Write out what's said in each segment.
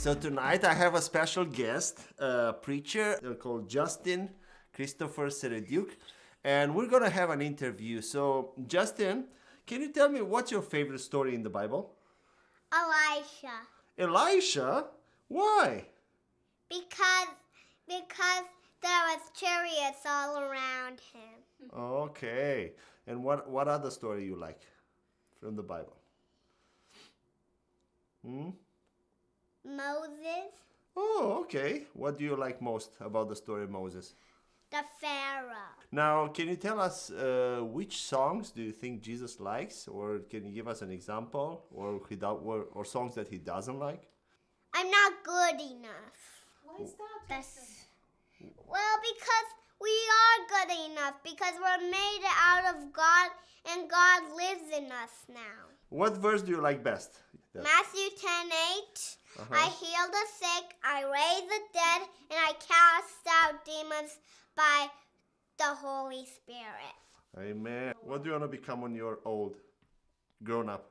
So tonight I have a special guest, a preacher uh, called Justin Christopher Serediuc, and we're gonna have an interview. So Justin, can you tell me what's your favorite story in the Bible? Elisha. Elisha? Why? Because because there was chariots all around him. Okay. And what what other story you like from the Bible? Hmm? Moses, Oh, okay. What do you like most about the story of Moses? the Pharaoh. Now, can you tell us uh, which songs do you think Jesus likes, or can you give us an example, or he do, or, or songs that he doesn't like? I'm not good enough. Why is that? That's, well, because we are good enough because we're made out of God and God lives in us now. What verse do you like best? Matthew 10 8. Uh-huh. I heal the sick, I raise the dead, and I cast out demons by the Holy Spirit. Amen. What do you want to become when you're old, grown up?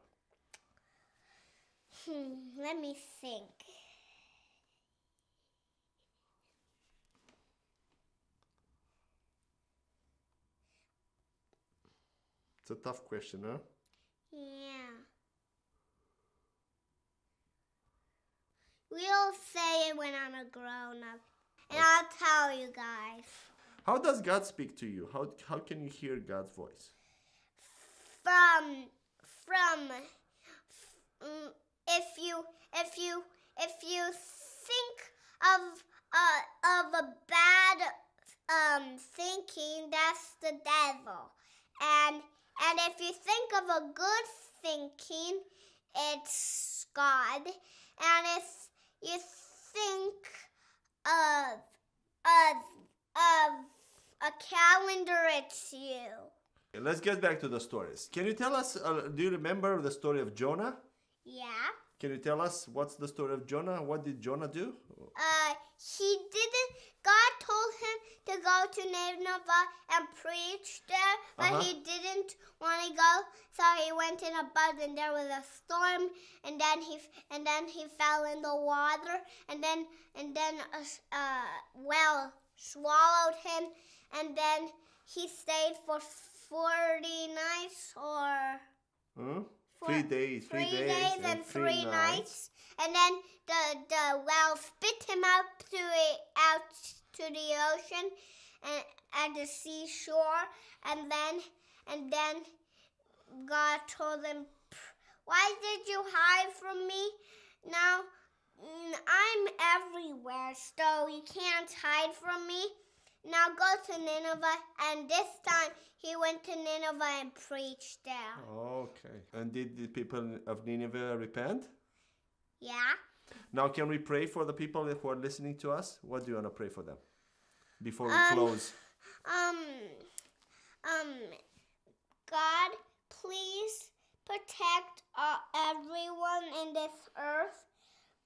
Hmm, let me think. It's a tough question, huh? Yeah. We'll say it when I'm a grown up. And I'll tell you guys. How does God speak to you? How, how can you hear God's voice? From from mm, if you if you if you think of uh, of a bad um thinking, that's the devil. And and if you think of a good thinking, it's God. And if you think of of of a calendar, it's you. Let's get back to the stories. Can you tell us, uh, do you remember the story of Jonah? Yeah. Can you tell us what's the story of Jonah? What did Jonah do? Uh, he didn't. God told him to go to Nineveh and preach there, but Uh-huh. he didn't want to go. So he went in a boat, and there was a storm, and then he and then he fell in the water, and then and then a s- uh, well swallowed him, and then he stayed for forty nights or Huh? Three days, three, three days and three nights. nights. And then the the well spit him up to it out to the ocean and at the seashore and then and then God told him why did you hide from me? Now mm, I'm everywhere, so you can't hide from me. Now go to Nineveh, and this time he went to Nineveh and preached there. Okay. And did the people of Nineveh repent? Yeah. Now, can we pray for the people who are listening to us? What do you want to pray for them before we Um, close? Um, um, God, please protect uh, everyone in this earth.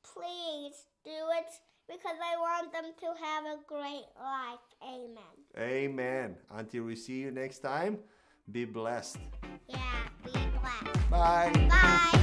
Please do it because I want them to have a great life. Amen. Amen. Until we see you next time, be blessed. Yeah, be blessed. Bye. Bye.